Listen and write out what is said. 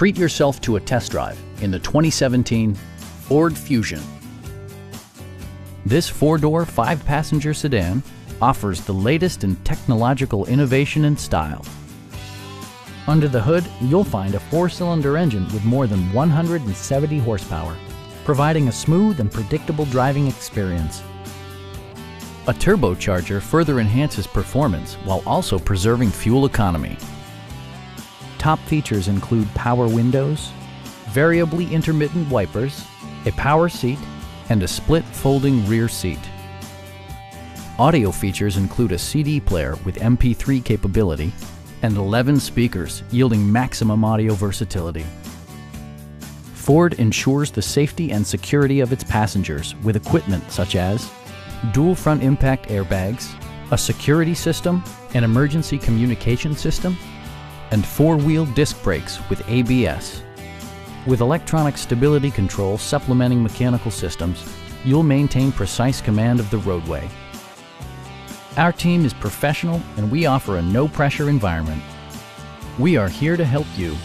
Treat yourself to a test drive in the 2017 Ford Fusion. This four-door, five-passenger sedan offers the latest in technological innovation and style. Under the hood, you'll find a four-cylinder engine with more than 170 horsepower, providing a smooth and predictable driving experience. A turbocharger further enhances performance while also preserving fuel economy. Top features include power windows, variably intermittent wipers, a power seat, and a split folding rear seat. Audio features include a CD player with MP3 capability and 11 speakers, yielding maximum audio versatility. Ford ensures the safety and security of its passengers with equipment such as dual front impact airbags, a security system, an emergency communication system, and four-wheel disc brakes with ABS. With electronic stability control supplementing mechanical systems, you'll maintain precise command of the roadway. Our team is professional and we offer a no-pressure environment. We are here to help you